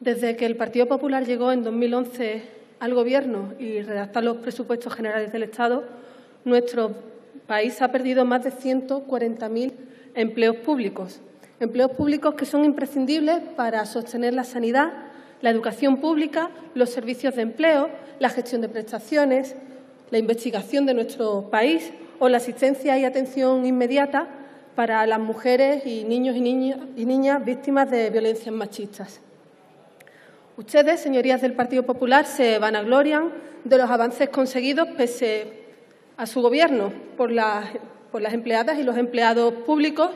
Desde que el Partido Popular llegó en 2011 al Gobierno y redactar los presupuestos generales del Estado, nuestro país ha perdido más de 140.000 empleos públicos. Empleos públicos que son imprescindibles para sostener la sanidad, la educación pública, los servicios de empleo, la gestión de prestaciones, la investigación de nuestro país o la asistencia y atención inmediata para las mujeres y niños y niñas, y niñas víctimas de violencias machistas. Ustedes, señorías del Partido Popular, se vanaglorian de los avances conseguidos pese a su Gobierno por las, empleadas y los empleados públicos,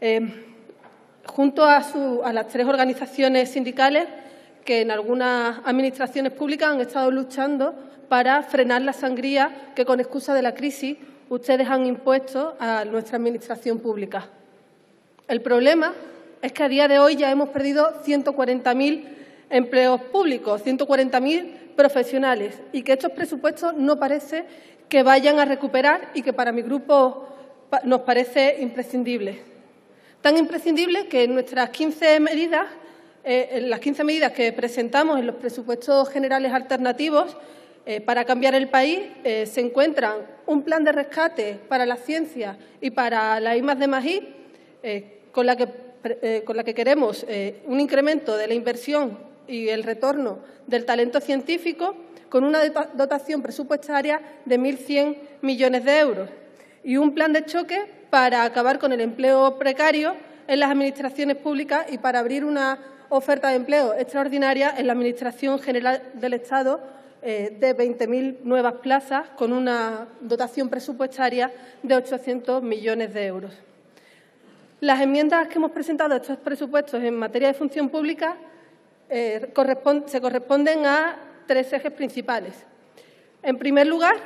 eh, junto a, a las tres organizaciones sindicales que en algunas administraciones públicas han estado luchando para frenar la sangría que, con excusa de la crisis, ustedes han impuesto a nuestra Administración pública. El problema es que a día de hoy ya hemos perdido 140.000 empleos públicos, 140.000 profesionales, y que estos presupuestos no parece que vayan a recuperar y que para mi grupo nos parece imprescindible. Tan imprescindible que en nuestras 15 medidas, eh, las 15 medidas que presentamos en los presupuestos generales alternativos eh, para cambiar el país, eh, se encuentran un plan de rescate para la ciencia y para la I de con la que con la que queremos un incremento de la inversión y el retorno del talento científico con una dotación presupuestaria de 1.100 millones de euros y un plan de choque para acabar con el empleo precario en las administraciones públicas y para abrir una oferta de empleo extraordinaria en la Administración General del Estado eh, de 20.000 nuevas plazas con una dotación presupuestaria de 800 millones de euros. Las enmiendas que hemos presentado a estos presupuestos en materia de función pública eh, se corresponden a tres ejes principales. En primer lugar,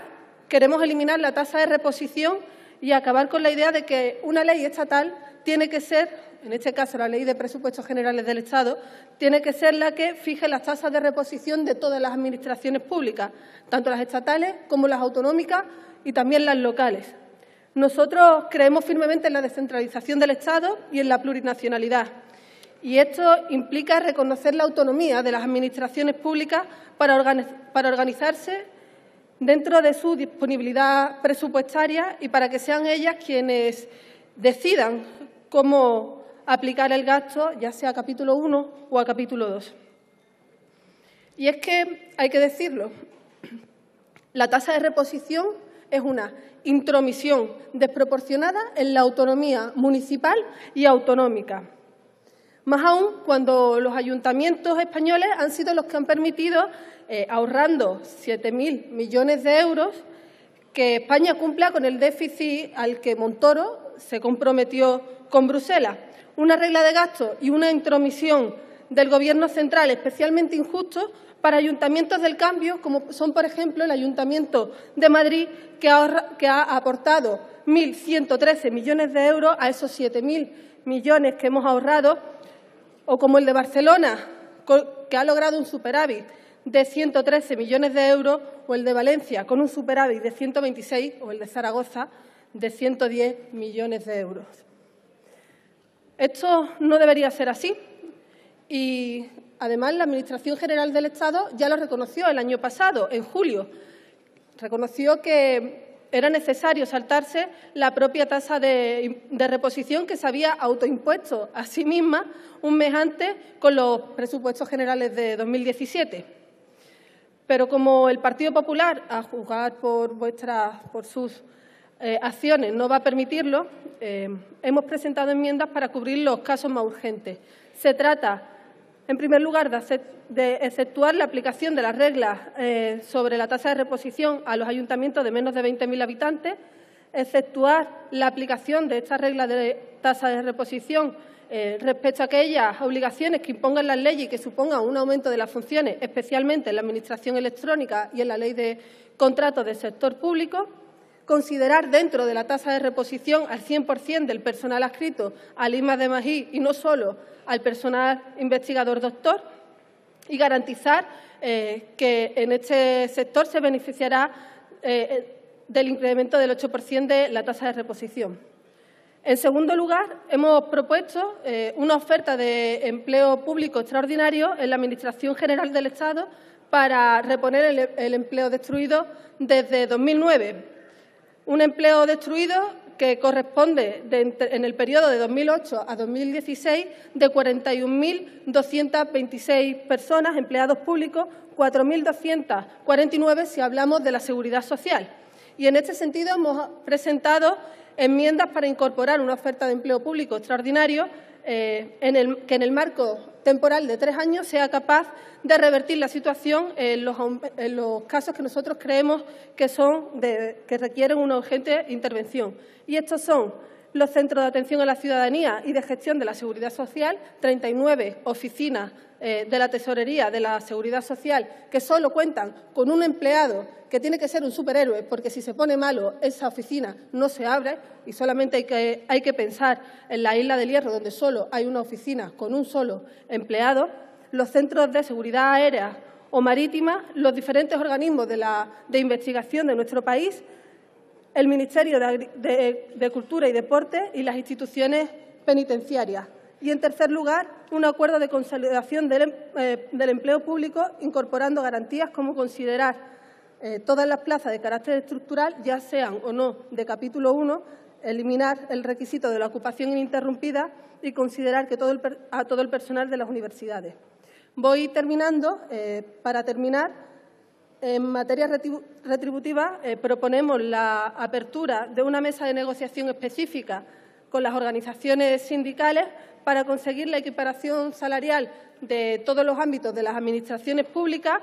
queremos eliminar la tasa de reposición y acabar con la idea de que una ley estatal tiene que ser, en este caso la Ley de Presupuestos Generales del Estado, tiene que ser la que fije las tasas de reposición de todas las administraciones públicas, tanto las estatales como las autonómicas y también las locales. Nosotros creemos firmemente en la descentralización del Estado y en la plurinacionalidad y esto implica reconocer la autonomía de las administraciones públicas para, organizarse dentro de su disponibilidad presupuestaria y para que sean ellas quienes decidan cómo aplicar el gasto, ya sea a capítulo 1 o a capítulo 2. Y es que, hay que decirlo, la tasa de reposición es una intromisión desproporcionada en la autonomía municipal y autonómica más aún cuando los ayuntamientos españoles han sido los que han permitido, eh, ahorrando 7.000 millones de euros, que España cumpla con el déficit al que Montoro se comprometió con Bruselas. Una regla de gasto y una intromisión del Gobierno central especialmente injusto para ayuntamientos del cambio, como son, por ejemplo, el Ayuntamiento de Madrid, que ha, aportado 1.113 millones de euros a esos 7.000 millones que hemos ahorrado o como el de Barcelona, que ha logrado un superávit de 113 millones de euros, o el de Valencia, con un superávit de 126, o el de Zaragoza, de 110 millones de euros. Esto no debería ser así y, además, la Administración General del Estado ya lo reconoció el año pasado, en julio. Reconoció que era necesario saltarse la propia tasa de, reposición que se había autoimpuesto a sí misma un mes antes con los presupuestos generales de 2017. Pero como el Partido Popular, a juzgar por, por sus eh, acciones, no va a permitirlo, eh, hemos presentado enmiendas para cubrir los casos más urgentes. Se trata en primer lugar, de exceptuar la aplicación de las reglas eh, sobre la tasa de reposición a los ayuntamientos de menos de 20.000 habitantes, exceptuar la aplicación de esta regla de tasa de reposición eh, respecto a aquellas obligaciones que impongan las leyes y que supongan un aumento de las funciones, especialmente en la Administración electrónica y en la Ley de Contratos del Sector Público, considerar dentro de la tasa de reposición al 100% del personal adscrito al IMA de Magí y no solo al personal investigador doctor y garantizar eh, que en este sector se beneficiará eh, del incremento del 8% de la tasa de reposición. En segundo lugar, hemos propuesto eh, una oferta de empleo público extraordinario en la Administración General del Estado para reponer el, empleo destruido desde 2009. Un empleo destruido que corresponde en el periodo de 2008 a 2016 de 41.226 personas, empleados públicos, 4.249 si hablamos de la seguridad social. Y en este sentido hemos presentado enmiendas para incorporar una oferta de empleo público extraordinario eh, que en el marco temporal de tres años sea capaz de revertir la situación en los, casos que nosotros creemos que, son que requieren una urgente intervención. Y estos son los centros de atención a la ciudadanía y de gestión de la seguridad social, 39 oficinas eh, de la Tesorería de la Seguridad Social que solo cuentan con un empleado que tiene que ser un superhéroe, porque si se pone malo esa oficina no se abre y solamente hay que, hay que pensar en la isla del Hierro, donde solo hay una oficina con un solo empleado, los centros de seguridad aérea o marítima, los diferentes organismos de investigación de nuestro país el Ministerio de, Cultura y Deporte y las instituciones penitenciarias. Y, en tercer lugar, un acuerdo de consolidación del, em, eh, empleo público incorporando garantías como considerar eh, todas las plazas de carácter estructural, ya sean o no de capítulo 1, eliminar el requisito de la ocupación ininterrumpida y considerar que todo a todo el personal de las universidades. Voy terminando. Eh, para terminar, en materia retributiva, eh, proponemos la apertura de una mesa de negociación específica con las organizaciones sindicales para conseguir la equiparación salarial de todos los ámbitos de las administraciones públicas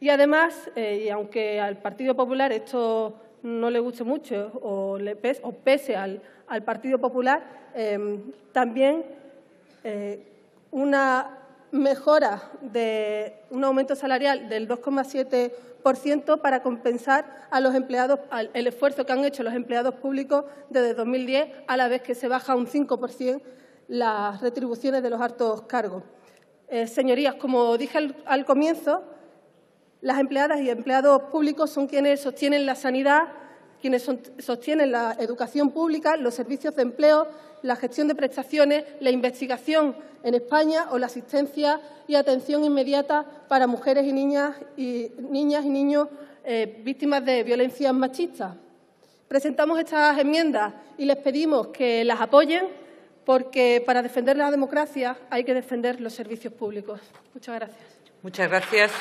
y, además, eh, y aunque al Partido Popular esto no le guste mucho o, le pese, al, Partido Popular, eh, también una mejora de un aumento salarial del 2,7% para compensar a los empleados el esfuerzo que han hecho los empleados públicos desde 2010, a la vez que se baja un 5% las retribuciones de los altos cargos. Eh, señorías, como dije al, comienzo, las empleadas y empleados públicos son quienes sostienen la sanidad, quienes sostienen la educación pública, los servicios de empleo, la gestión de prestaciones, la investigación en España o la asistencia y atención inmediata para mujeres y niñas y, niños eh, víctimas de violencias machistas. Presentamos estas enmiendas y les pedimos que las apoyen porque para defender la democracia hay que defender los servicios públicos. Muchas gracias. Muchas gracias.